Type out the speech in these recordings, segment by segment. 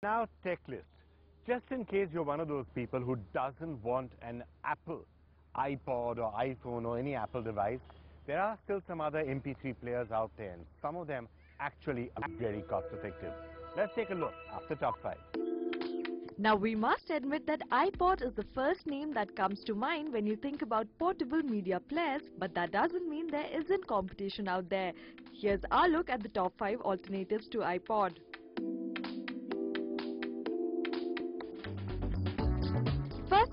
Now tech list. Just in case you're one of those people who doesn't want an Apple iPod or iPhone or any Apple device, there are still some other MP3 players out there and some of them actually are very cost effective. Let's take a look after top 5. Now we must admit that iPod is the first name that comes to mind when you think about portable media players, but that doesn't mean there isn't competition out there. Here's our look at the top 5 alternatives to iPod.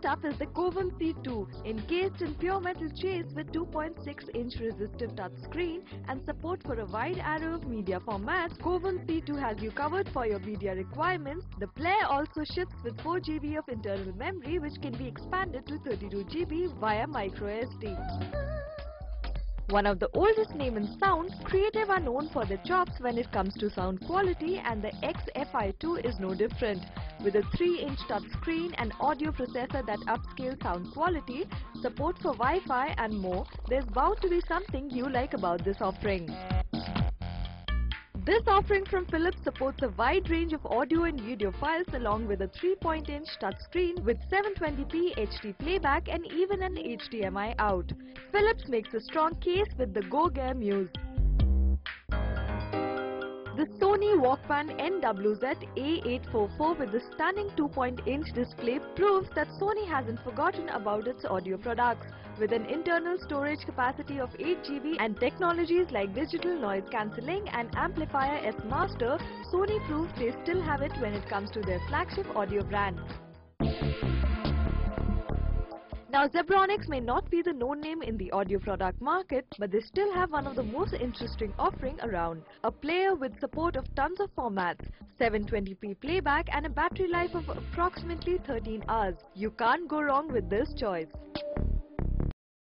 Up is the Cowon C2, encased in pure metal chase with 2.6-inch resistive touchscreen and support for a wide array of media formats. Cowon C2 has you covered for your media requirements. The player also ships with 4 GB of internal memory which can be expanded to 32 GB via microSD. One of the oldest name in sound, Creative are known for their chops when it comes to sound quality and the XFI2 is no different. With a 3-inch touchscreen and audio processor that upscales sound quality, support for Wi-Fi and more, there's bound to be something you like about this offering. This offering from Philips supports a wide range of audio and video files along with a 3-point-inch touchscreen with 720p HD playback and even an HDMI out. Philips makes a strong case with the Go Gear Muse. The Walkman NWZ A844 with the stunning 2-point-inch display proves that Sony hasn't forgotten about its audio products. With an internal storage capacity of 8GB and technologies like digital noise cancelling and amplifier S Master, Sony proves they still have it when it comes to their flagship audio brand. Now Zebronics may not be the known name in the audio product market, but they still have one of the most interesting offering around. A player with support of tons of formats, 720p playback and a battery life of approximately 13 hours. You can't go wrong with this choice.